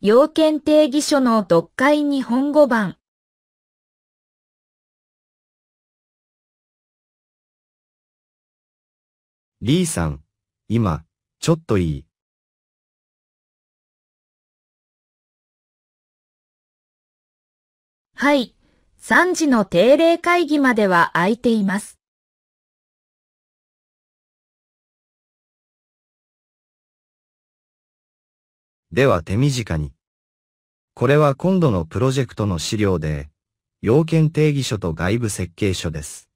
要件定義書の読解日本語版。リーさん、今、ちょっといい。はい。3時の定例会議までは空いています。では手短に。これは今度のプロジェクトの資料で、要件定義書と外部設計書です。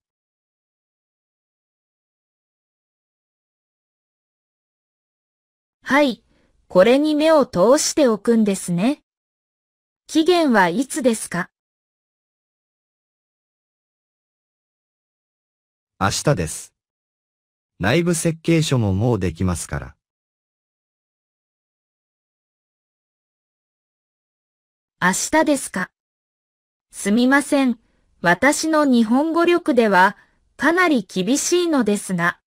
はい、これに目を通しておくんですね。期限はいつですか？明日です。内部設計書ももうできますから。明日ですか？すみません。私の日本語力ではかなり厳しいのですが。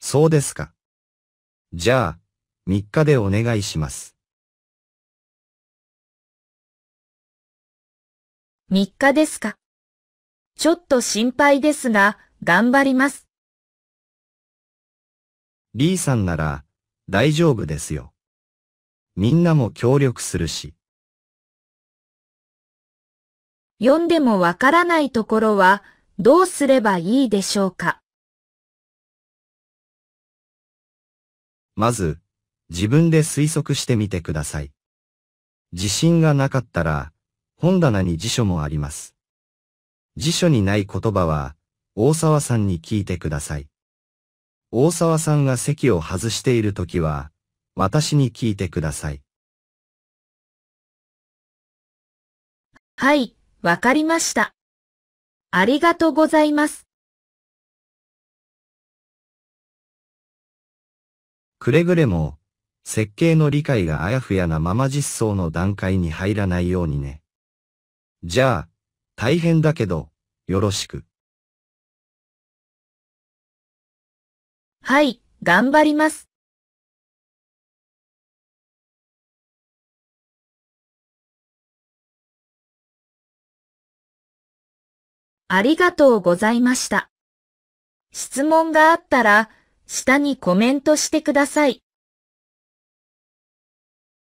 そうですか。じゃあ、3日でお願いします。3日ですか？ちょっと心配ですが、頑張ります。リーさんなら、大丈夫ですよ。みんなも協力するし。読んでもわからないところはどうすればいいでしょうか？まず、自分で推測してみてください。自信がなかったら、本棚に辞書もあります。辞書にない言葉は、大沢さんに聞いてください。大沢さんが席を外しているときは、私に聞いてください。はい、わかりました。ありがとうございます。くれぐれも、設計の理解があやふやなまま実装の段階に入らないようにね。じゃあ、大変だけど、よろしく。はい、頑張ります。ありがとうございました。質問があったら、下にコメントしてください。